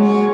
Thirsty